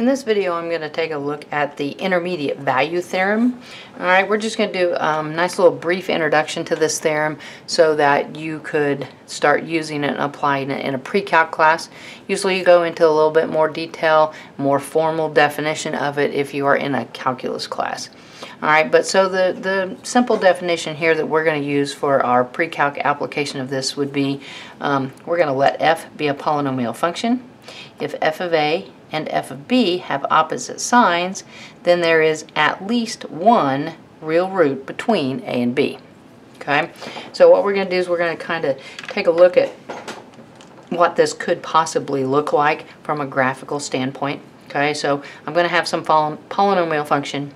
In this video I'm going to take a look at the intermediate value theorem. Alright, we're just going to do a um, nice little brief introduction to this theorem so that you could start using it and applying it in a pre-calc class. Usually you go into a little bit more detail, more formal definition of it if you are in a calculus class. Alright, but so the, the simple definition here that we're going to use for our pre-calc application of this would be um, we're going to let f be a polynomial function. If f of a and f of b have opposite signs, then there is at least one real root between a and b. Okay, so what we're going to do is we're going to kind of take a look at what this could possibly look like from a graphical standpoint. Okay, so I'm going to have some polynomial function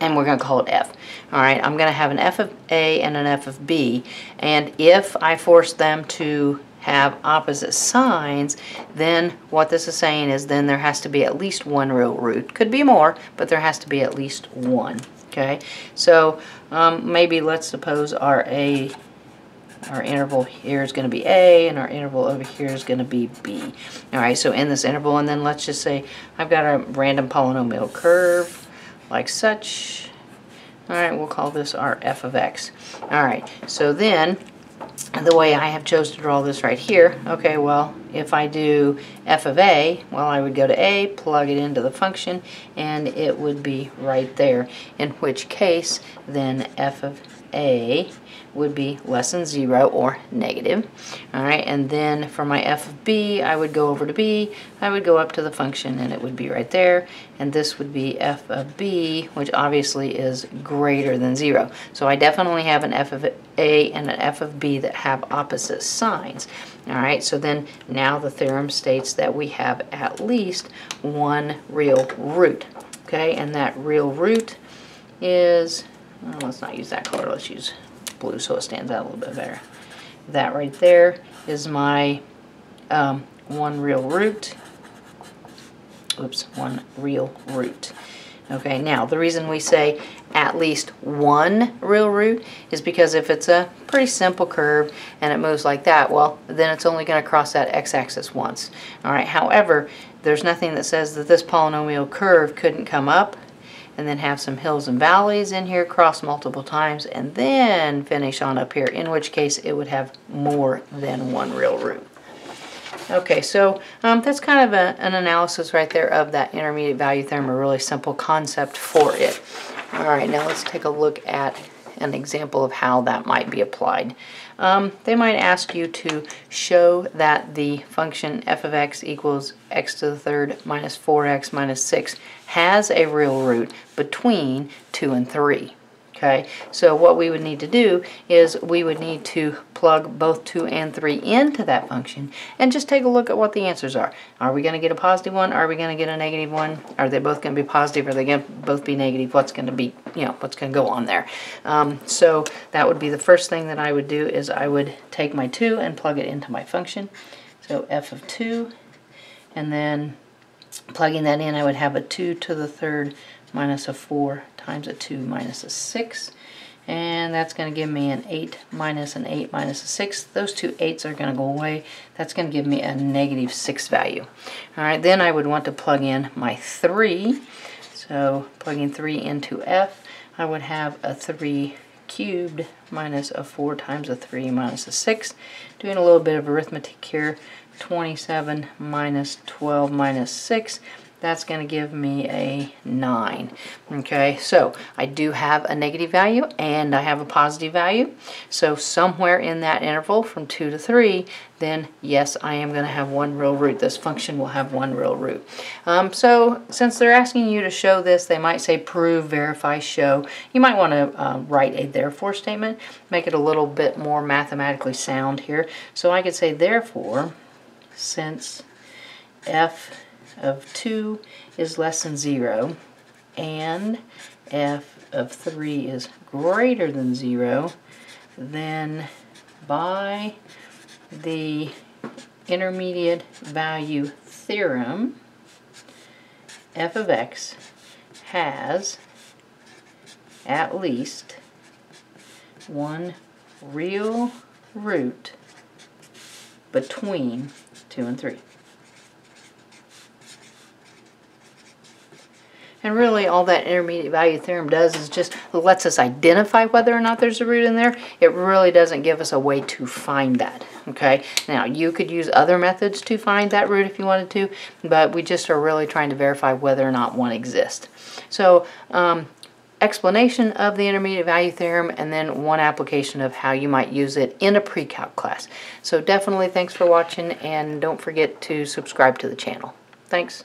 and we're going to call it f. Alright, I'm going to have an f of a and an f of b and if I force them to have opposite signs, then what this is saying is then there has to be at least one real root. Could be more, but there has to be at least one. Okay, so um, maybe let's suppose our A, our interval here is going to be A, and our interval over here is going to be B. All right, so in this interval, and then let's just say I've got a random polynomial curve like such. All right, we'll call this our f of x. All right, so then the way I have chose to draw this right here, okay, well, if I do f of a, well, I would go to a, plug it into the function, and it would be right there, in which case, then f of a would be less than 0 or negative. All right, and then for my f of b, I would go over to b, I would go up to the function, and it would be right there. And this would be f of b, which obviously is greater than 0. So I definitely have an f of a and an f of b that have opposite signs. All right, so then now the theorem states that we have at least one real root. Okay, and that real root is, let's not use that color, let's use blue so it stands out a little bit better. That right there is my um, one real root. Oops, one real root. Okay, now the reason we say at least one real root is because if it's a pretty simple curve and it moves like that, well, then it's only going to cross that x-axis once. All right, however, there's nothing that says that this polynomial curve couldn't come up and then have some hills and valleys in here, cross multiple times, and then finish on up here, in which case it would have more than one real root. Okay, so um, that's kind of a, an analysis right there of that intermediate value theorem, a really simple concept for it. All right, now let's take a look at an example of how that might be applied. Um, they might ask you to show that the function f of x equals x to the third minus 4x minus 6 has a real root between 2 and 3. Okay, so what we would need to do is we would need to plug both 2 and 3 into that function and just take a look at what the answers are. Are we going to get a positive one? Are we going to get a negative one? Are they both going to be positive? Are they going to both be negative? What's going to be, you know, what's going to go on there? Um, so that would be the first thing that I would do is I would take my 2 and plug it into my function. So f of 2 and then plugging that in I would have a 2 to the third minus a 4 times a 2 minus a 6. And that's going to give me an 8 minus an 8 minus a 6. Those two 8s are going to go away. That's going to give me a negative 6 value. Alright, then I would want to plug in my 3. So plugging 3 into f, I would have a 3 cubed minus a 4 times a 3 minus a 6. Doing a little bit of arithmetic here. 27 minus 12 minus 6 that's going to give me a 9. Okay, so I do have a negative value and I have a positive value. So somewhere in that interval from 2 to 3, then yes, I am going to have one real root. This function will have one real root. Um, so since they're asking you to show this, they might say prove, verify, show. You might want to uh, write a therefore statement, make it a little bit more mathematically sound here. So I could say therefore, since f of 2 is less than 0 and f of 3 is greater than 0, then by the intermediate value theorem, f of x has at least one real root between 2 and 3. And really, all that intermediate value theorem does is just lets us identify whether or not there's a root in there. It really doesn't give us a way to find that. Okay, now you could use other methods to find that root if you wanted to, but we just are really trying to verify whether or not one exists. So, um, explanation of the intermediate value theorem and then one application of how you might use it in a pre-calc class. So definitely thanks for watching and don't forget to subscribe to the channel. Thanks.